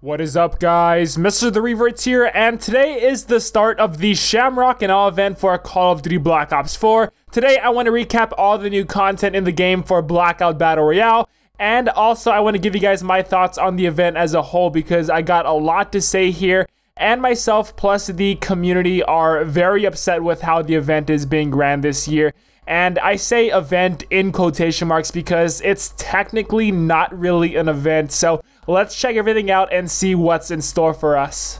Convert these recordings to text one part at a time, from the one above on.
What is up guys, Mr. The Revertz here, and today is the start of the Shamrock and Awe event for Call of Duty Black Ops 4. Today I want to recap all the new content in the game for Blackout Battle Royale, and also I want to give you guys my thoughts on the event as a whole because I got a lot to say here, and myself plus the community are very upset with how the event is being ran this year. And I say event in quotation marks because it's technically not really an event. So let's check everything out and see what's in store for us.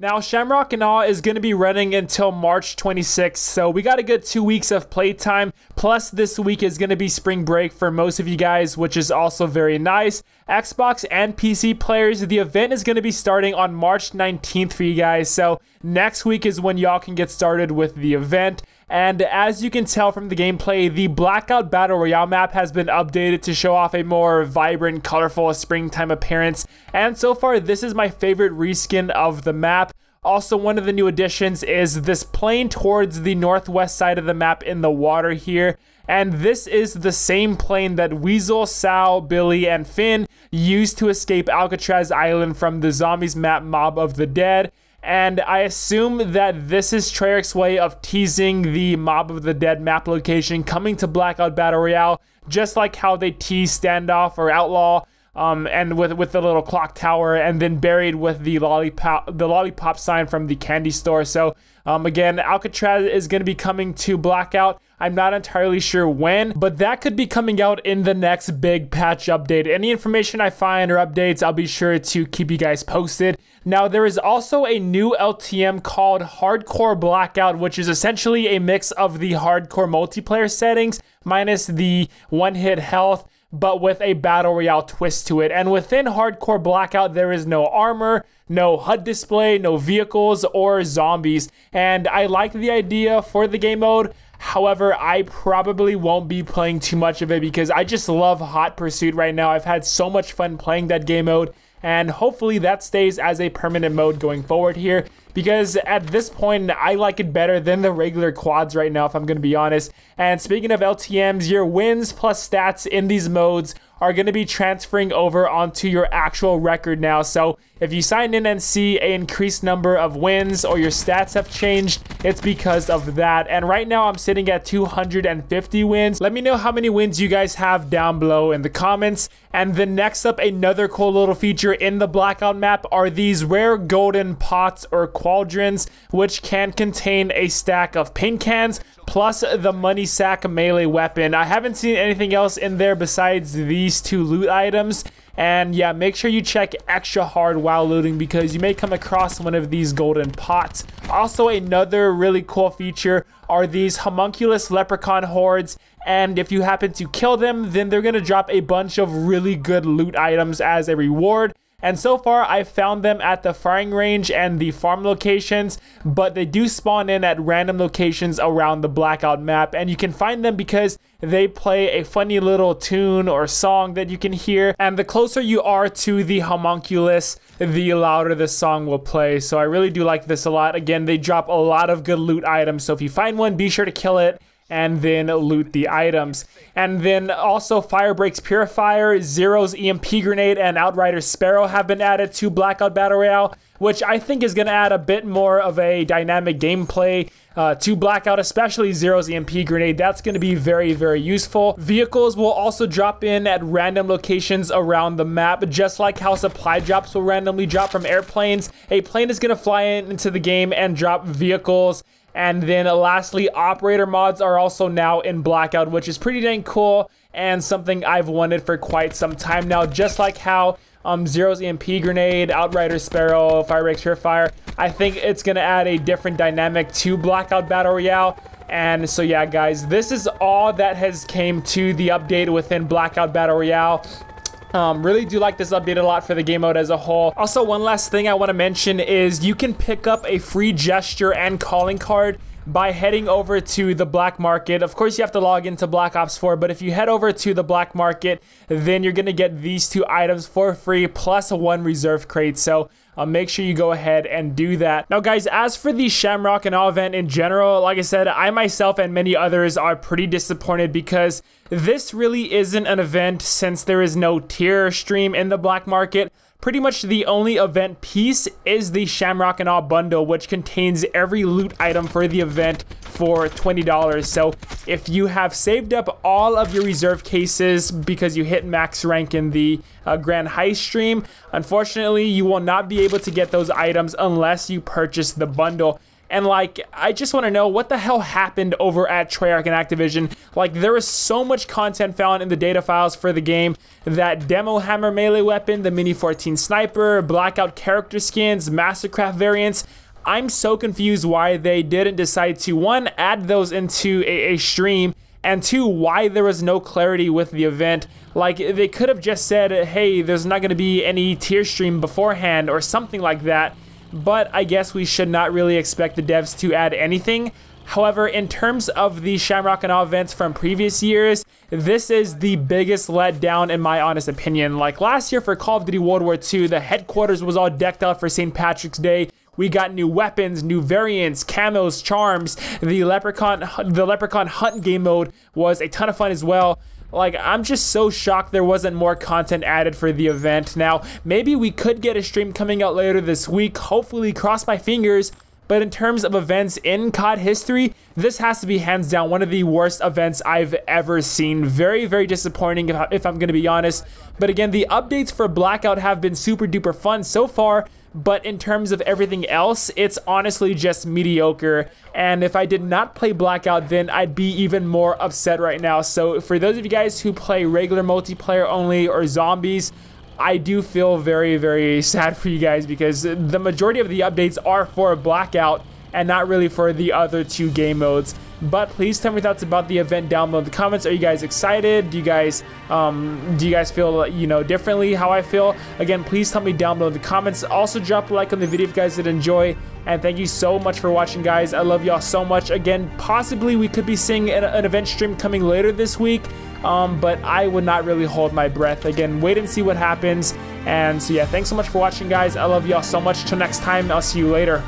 Now, Shamrock and Awe is going to be running until March 26th, so we got a good two weeks of playtime. Plus, this week is going to be spring break for most of you guys, which is also very nice. Xbox and PC players, the event is going to be starting on March 19th for you guys, so next week is when y'all can get started with the event. And as you can tell from the gameplay, the Blackout Battle Royale map has been updated to show off a more vibrant, colorful springtime appearance. And so far, this is my favorite reskin of the map. Also, one of the new additions is this plane towards the northwest side of the map in the water here. And this is the same plane that Weasel, Sal, Billy, and Finn used to escape Alcatraz Island from the zombies map Mob of the Dead and I assume that this is Treyarch's way of teasing the Mob of the Dead map location coming to Blackout Battle Royale, just like how they tease Standoff or Outlaw, um, and with with the little clock tower, and then buried with the lollipop the lollipop sign from the candy store. So um, again, Alcatraz is going to be coming to Blackout. I'm not entirely sure when, but that could be coming out in the next big patch update. Any information I find or updates, I'll be sure to keep you guys posted. Now, there is also a new LTM called Hardcore Blackout, which is essentially a mix of the hardcore multiplayer settings minus the one hit health but with a battle royale twist to it. And within Hardcore Blackout, there is no armor, no HUD display, no vehicles, or zombies. And I like the idea for the game mode. However, I probably won't be playing too much of it because I just love Hot Pursuit right now. I've had so much fun playing that game mode and hopefully that stays as a permanent mode going forward here because at this point I like it better than the regular quads right now if I'm going to be honest. And speaking of LTMs, your wins plus stats in these modes are going to be transferring over onto your actual record now. So if you sign in and see an increased number of wins or your stats have changed, it's because of that. And right now I'm sitting at 250 wins. Let me know how many wins you guys have down below in the comments. And then next up, another cool little feature in the Blackout map are these rare golden pots or cauldrons, which can contain a stack of paint cans, plus the money sack melee weapon. I haven't seen anything else in there besides these two loot items. And yeah, make sure you check extra hard while looting because you may come across one of these golden pots. Also, another really cool feature are these homunculus leprechaun hordes. And if you happen to kill them, then they're going to drop a bunch of really good loot items as a reward. And so far, I've found them at the firing range and the farm locations, but they do spawn in at random locations around the Blackout map. And you can find them because they play a funny little tune or song that you can hear. And the closer you are to the homunculus, the louder the song will play. So I really do like this a lot. Again, they drop a lot of good loot items. So if you find one, be sure to kill it and then loot the items. And then also Firebreak's Purifier, Zero's EMP Grenade, and Outrider's Sparrow have been added to Blackout Battle Royale, which I think is going to add a bit more of a dynamic gameplay uh, to Blackout, especially Zero's EMP Grenade. That's going to be very, very useful. Vehicles will also drop in at random locations around the map, just like how supply drops will randomly drop from airplanes. A plane is going to fly in into the game and drop vehicles and then lastly, operator mods are also now in Blackout, which is pretty dang cool and something I've wanted for quite some time now, just like how um, Zero's EMP Grenade, Outrider Sparrow, Firebreak Purifier. I think it's going to add a different dynamic to Blackout Battle Royale. And so yeah, guys, this is all that has came to the update within Blackout Battle Royale. Um, really do like this update a lot for the game mode as a whole. Also, one last thing I want to mention is you can pick up a free gesture and calling card by heading over to the black market. Of course, you have to log into Black Ops 4, but if you head over to the black market, then you're going to get these two items for free plus one reserve crate. So uh, make sure you go ahead and do that. Now, guys, as for the Shamrock and Awe event in general, like I said, I myself and many others are pretty disappointed because this really isn't an event since there is no tier stream in the black market. Pretty much the only event piece is the Shamrock and Awe bundle, which contains every loot item for the event for $20. So if you have saved up all of your reserve cases because you hit max rank in the uh, Grand Heist stream, unfortunately, you will not be able to get those items unless you purchase the bundle. And like, I just want to know what the hell happened over at Treyarch and Activision. Like, there is so much content found in the data files for the game that demo hammer melee weapon, the Mini 14 sniper, blackout character skins, Mastercraft variants. I'm so confused why they didn't decide to one add those into a, a stream and two why there was no clarity with the event like they could have just said hey there's not going to be any tier stream beforehand or something like that but I guess we should not really expect the devs to add anything. However, in terms of the Shamrock and Awe events from previous years, this is the biggest letdown in my honest opinion. Like last year for Call of Duty World War II, the headquarters was all decked out for St. Patrick's Day. We got new weapons, new variants, camos, charms. The Leprechaun, the Leprechaun Hunt game mode was a ton of fun as well. Like, I'm just so shocked there wasn't more content added for the event. Now, maybe we could get a stream coming out later this week. Hopefully, cross my fingers. But in terms of events in COD history, this has to be hands down one of the worst events I've ever seen. Very, very disappointing if, I'm going to be honest. But again, the updates for Blackout have been super duper fun so far but in terms of everything else, it's honestly just mediocre. And if I did not play Blackout, then I'd be even more upset right now. So for those of you guys who play regular multiplayer only or zombies, I do feel very, very sad for you guys because the majority of the updates are for Blackout and not really for the other two game modes. But please tell me thoughts about the event down below in the comments. Are you guys excited? Do you guys um, do you guys feel you know differently how I feel? Again, please tell me down below in the comments. Also drop a like on the video if you guys did enjoy. And thank you so much for watching, guys. I love y'all so much. Again, possibly we could be seeing an, an event stream coming later this week. Um, but I would not really hold my breath. Again, wait and see what happens. And so yeah, thanks so much for watching, guys. I love y'all so much. Till next time, I'll see you later.